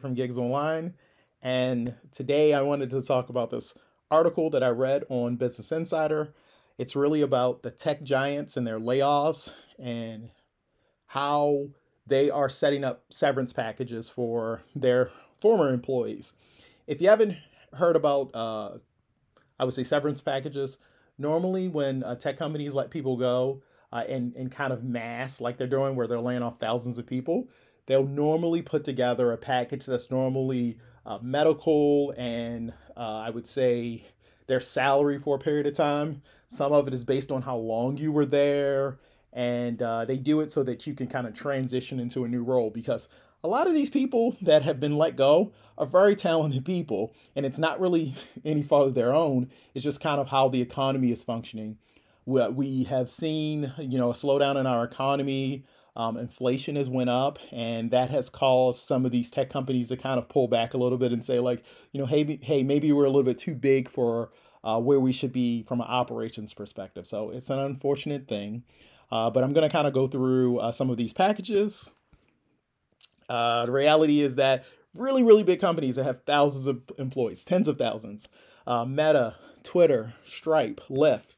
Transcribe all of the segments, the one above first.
from Gigs Online, and today I wanted to talk about this article that I read on Business Insider. It's really about the tech giants and their layoffs and how they are setting up severance packages for their former employees. If you haven't heard about, uh, I would say, severance packages, normally when uh, tech companies let people go uh, in, in kind of mass, like they're doing, where they're laying off thousands of people, they'll normally put together a package that's normally uh, medical and uh, I would say their salary for a period of time. Some of it is based on how long you were there, and uh, they do it so that you can kind of transition into a new role because a lot of these people that have been let go are very talented people, and it's not really any fault of their own. It's just kind of how the economy is functioning. We have seen, you know, a slowdown in our economy. Um, inflation has went up, and that has caused some of these tech companies to kind of pull back a little bit and say, like, you know, hey, hey, maybe we're a little bit too big for uh, where we should be from an operations perspective. So it's an unfortunate thing, uh, but I'm going to kind of go through uh, some of these packages. Uh, the reality is that really, really big companies that have thousands of employees, tens of thousands, uh, Meta, Twitter, Stripe, Lyft,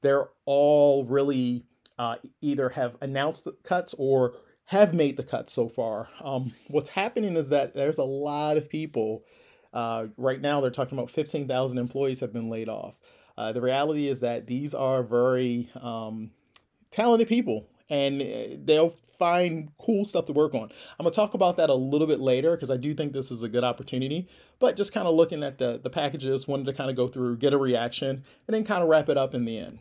they're all really uh, either have announced the cuts or have made the cuts so far. Um, what's happening is that there's a lot of people. Uh, right now, they're talking about 15,000 employees have been laid off. Uh, the reality is that these are very um, talented people and uh, they'll find cool stuff to work on. I'm gonna talk about that a little bit later because I do think this is a good opportunity. But just kind of looking at the the packages, wanted to kind of go through, get a reaction, and then kind of wrap it up in the end.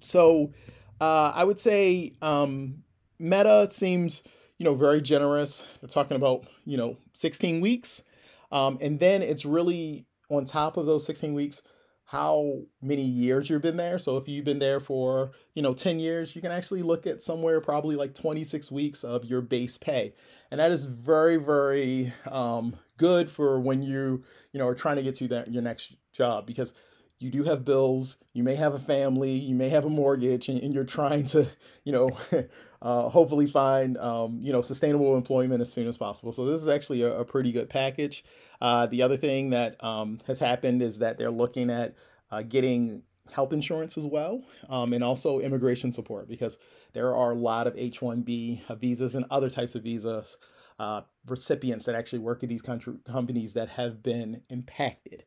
So uh, I would say um, Meta seems, you know, very generous. They're talking about, you know, 16 weeks. Um, and then it's really on top of those 16 weeks, how many years you've been there. So if you've been there for, you know, 10 years, you can actually look at somewhere probably like 26 weeks of your base pay. And that is very, very um, good for when you, you know, are trying to get to that your next job because you do have bills, you may have a family, you may have a mortgage, and, and you're trying to, you know, uh, hopefully find, um, you know, sustainable employment as soon as possible. So this is actually a, a pretty good package. Uh, the other thing that um, has happened is that they're looking at uh, getting health insurance as well, um, and also immigration support because there are a lot of H-1B visas and other types of visas uh, recipients that actually work at these country companies that have been impacted.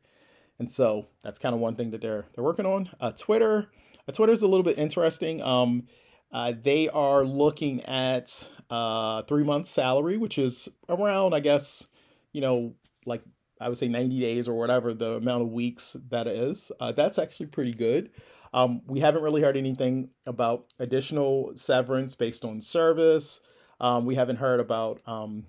And so that's kind of one thing that they're they're working on. Uh, Twitter, uh, Twitter is a little bit interesting. Um, uh, they are looking at uh, three months salary, which is around, I guess, you know, like I would say 90 days or whatever the amount of weeks that is. Uh, that's actually pretty good. Um, we haven't really heard anything about additional severance based on service. Um, we haven't heard about um,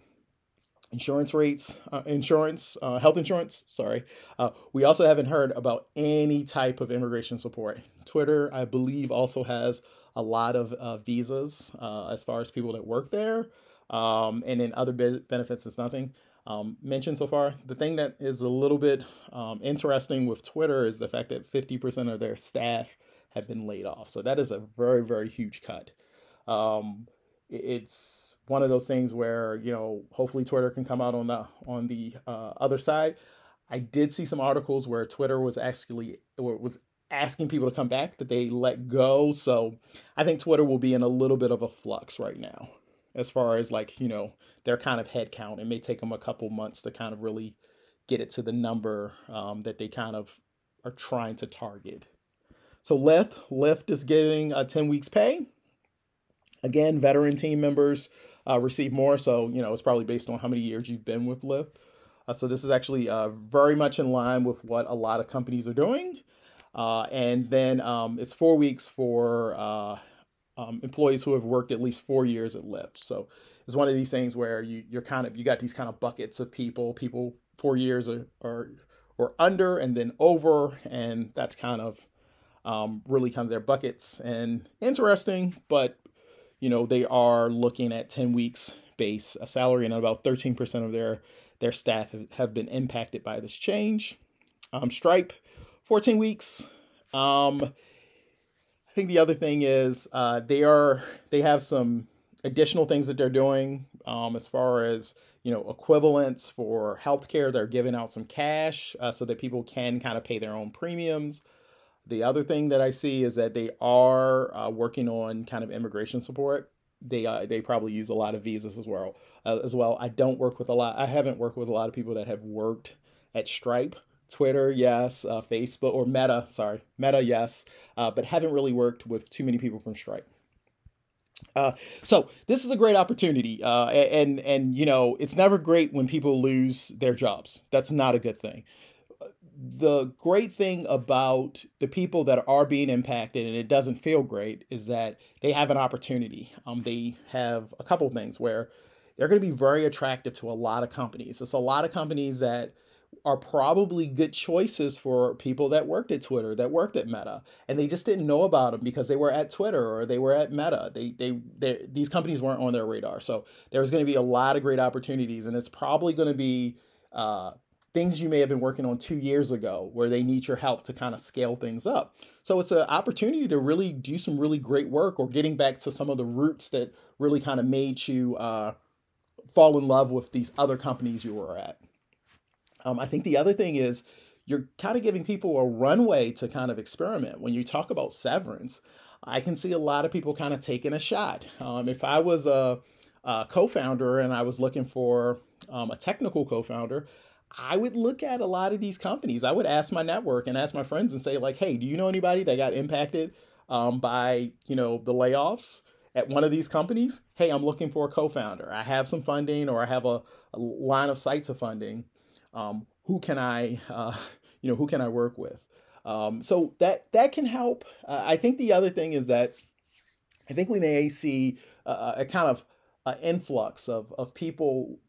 insurance rates, uh, insurance, uh, health insurance. Sorry. Uh, we also haven't heard about any type of immigration support. Twitter, I believe, also has a lot of uh, visas uh, as far as people that work there. Um, and then other be- benefits is nothing um, mentioned so far. The thing that is a little bit um, interesting with Twitter is the fact that 50% of their staff have been laid off. So that is a very, very huge cut. Um, it's one of those things where you know hopefully Twitter can come out on the on the uh, other side. I did see some articles where Twitter was actually was asking people to come back that they let go. So I think Twitter will be in a little bit of a flux right now as far as like you know their kind of head count. It may take them a couple months to kind of really get it to the number um, that they kind of are trying to target. So Lyft, Lyft is getting a 10 weeks pay. Again, veteran team members uh, receive more. So, you know, it's probably based on how many years you've been with Lyft. Uh, so this is actually uh, very much in line with what a lot of companies are doing. Uh, and then um, it's four weeks for uh, um, employees who have worked at least four years at Lyft. So it's one of these things where you, you're kind of, you got these kind of buckets of people, people four years are, are or under and then over. And that's kind of um, really kind of their buckets and interesting, but you know, they are looking at 10 weeks base a salary and about 13% of their their staff have been impacted by this change. Um, Stripe, 14 weeks. Um, I think the other thing is uh, they are they have some additional things that they're doing um, as far as you know, equivalents for healthcare. They're giving out some cash uh, so that people can kind of pay their own premiums. The other thing that I see is that they are uh, working on kind of immigration support. They uh, they probably use a lot of visas as well. Uh, as well, I don't work with a lot. I haven't worked with a lot of people that have worked at Stripe. Twitter, yes. Uh, Facebook or Meta, sorry, Meta, yes. Uh, but haven't really worked with too many people from Stripe. Uh, so this is a great opportunity, uh, and and you know it's never great when people lose their jobs. That's not a good thing. The great thing about the people that are being impacted, and it doesn't feel great, is that they have an opportunity. Um, they have a couple things where they're going to be very attractive to a lot of companies. It's a lot of companies that are probably good choices for people that worked at Twitter, that worked at Meta, and they just didn't know about them because they were at Twitter or they were at Meta. They, they, they these companies weren't on their radar. So there's going to be a lot of great opportunities, and it's probably going to be uh, things you may have been working on two years ago where they need your help to kind of scale things up. So it's an opportunity to really do some really great work or getting back to some of the roots that really kind of made you uh, fall in love with these other companies you were at. Um, I think the other thing is you're kind of giving people a runway to kind of experiment. When you talk about severance, I can see a lot of people kind of taking a shot. Um, if I was a, a co founder and I was looking for um, a technical co founder, I would look at a lot of these companies. I would ask my network and ask my friends and say, like, hey, do you know anybody that got impacted um, by, you know, the layoffs? at one of these companies, hey, I'm looking for a co-founder. I have some funding or I have a, a line of sight to funding um, who can I, uh, you know, who can I work with? Um, so that that can help. Uh, I think the other thing is that I think we may see a, kind of influx of of people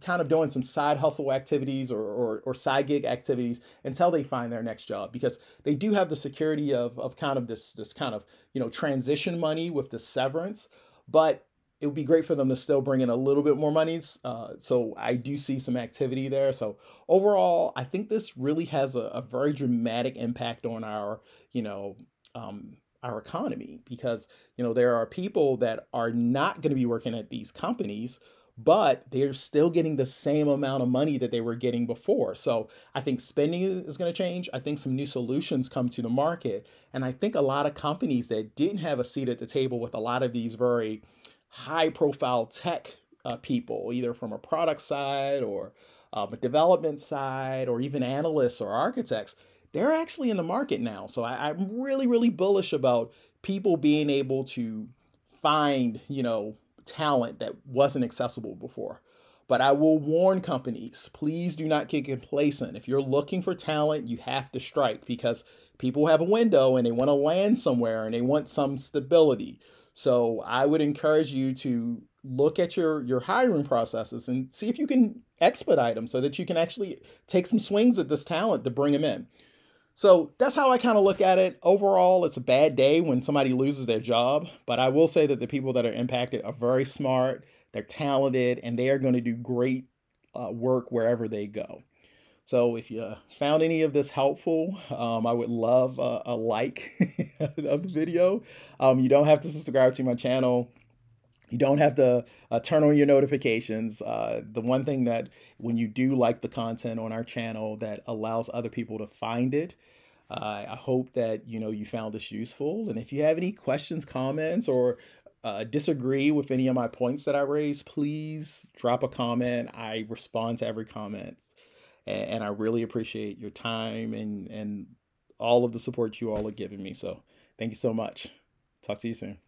kind of doing some side hustle activities or, or, or, side gig activities until they find their next job because they do have the security of, of kind of this this kind of you know transition money with the severance but it would be great for them to still bring in a little bit more monies. Uh, so I do see some activity there. So overall, I think this really has a, a very dramatic impact on our, you know, um, our economy because you know there are people that are not going to be working at these companies but they're still getting the same amount of money that they were getting before. So I think spending is going to change. I think some new solutions come to the market. And I think a lot of companies that didn't have a seat at the table with a lot of these very high profile tech uh, people, either from a product side or um, a development side, or even analysts or architects, they're actually in the market now. So I, I'm really, really bullish about people being able to find, you know, talent that wasn't accessible before. But I will warn companies, please do not get complacent. If you're looking for talent, you have to strike because people have a window and they want to land somewhere and they want some stability. So I would encourage you to look at your your hiring processes and see if you can expedite them so that you can actually take some swings at this talent to bring them in. So that's how I kind of look at it. Overall, it's a bad day when somebody loses their job, but I will say that the people that are impacted are very smart, they're talented, and they are going to do great uh, work wherever they go. So if you found any of this helpful, um, I would love a, a like of the video. Um, you don't have to subscribe to my channel. You don't have to uh, turn on your notifications. Uh, the one thing that when you do like the content on our channel that allows other people to find it, uh, I hope that you know you found this useful. And if you have any questions, comments, or uh, disagree with any of my points that I raised, please drop a comment. I respond to every comment and, and I really appreciate your time and and all of the support you all are giving me. So thank you so much. Talk to you soon.